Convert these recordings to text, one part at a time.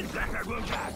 One second will pass!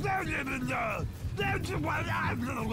They're living there! That's what I'm gonna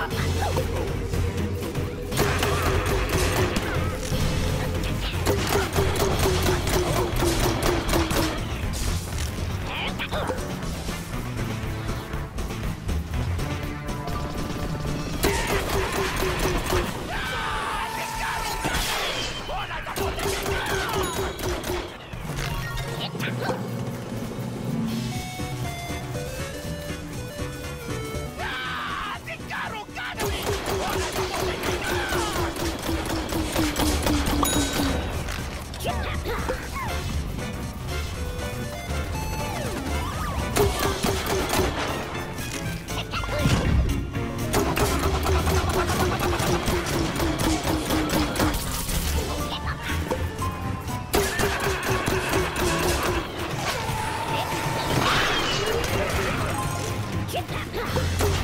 どうも! Get that!